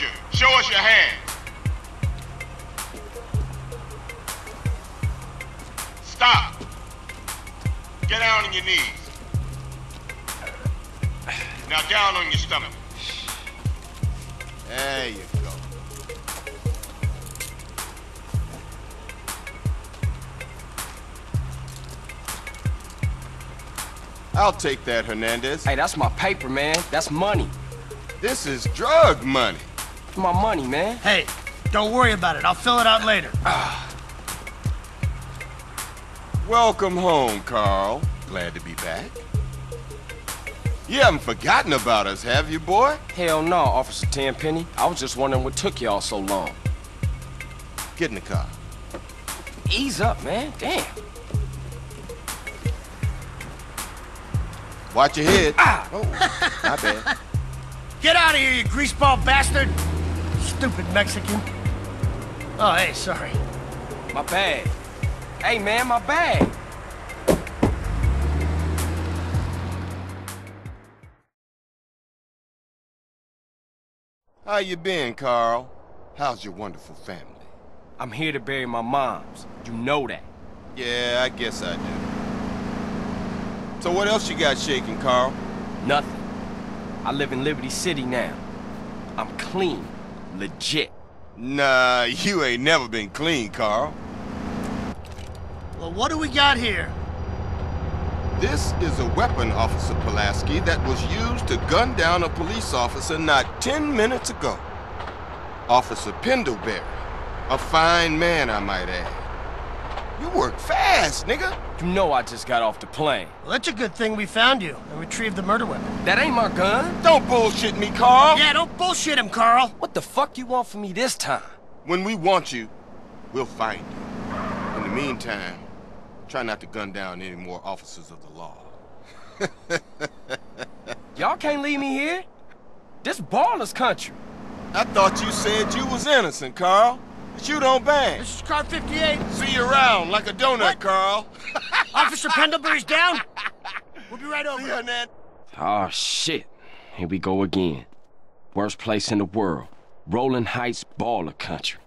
Passenger, show us your hand. Stop. Get down on your knees. Now down on your stomach. There you go. I'll take that, Hernandez. Hey, that's my paper, man. That's money. This is drug money. My money, man. Hey, don't worry about it. I'll fill it out later. Welcome home, Carl. Glad to be back. You haven't forgotten about us, have you, boy? Hell no, Officer Tenpenny. I was just wondering what took y'all so long. Get in the car. Ease up, man. Damn. Watch your head. Ah! Oh, my bad. Get out of here, you greaseball bastard! Stupid Mexican. Oh, hey, sorry. My bag. Hey, man, my bag. How you been, Carl? How's your wonderful family? I'm here to bury my moms. You know that. Yeah, I guess I do. So what else you got shaking, Carl? Nothing. I live in Liberty City now. I'm clean. Legit. Nah, you ain't never been clean, Carl. Well, what do we got here? This is a weapon, Officer Pulaski, that was used to gun down a police officer not 10 minutes ago. Officer Pendlebury. A fine man, I might add. You work fast, nigga. You know I just got off the plane. Well, that's a good thing we found you and retrieved the murder weapon. That ain't my gun. Don't bullshit me, Carl. Yeah, don't bullshit him, Carl. What the fuck you want from me this time? When we want you, we'll find you. In the meantime, try not to gun down any more officers of the law. Y'all can't leave me here. This Ballas country. I thought you said you was innocent, Carl. But you don't bang. This is car 58. See you around like a donut, What? Carl. Officer Pendlebury's down. We'll be right over. See ya, Ned. Oh shit. Here we go again. Worst place in the world. Rolling Heights baller country.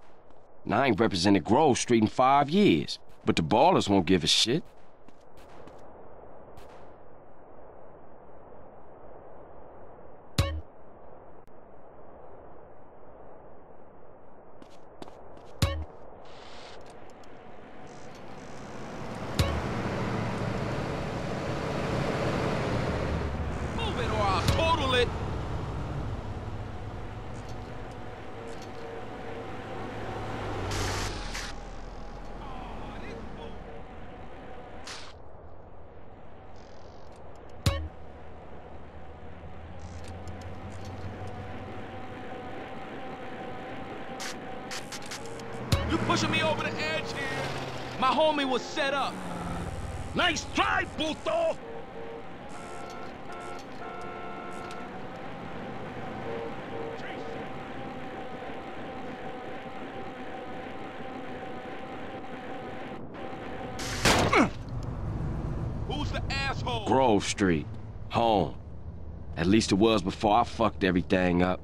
Now I ain't represented Grove Street in five years, but the Ballas won't give a shit. Move it or I'll total it. You pushing me over the edge here. My homie was set up. Nice try, puto! Who's the asshole? Grove Street. Home. At least it was before I fucked everything up.